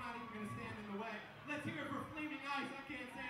I'm not even gonna stand in the way. Let's hear it for Flaming Ice. I can't say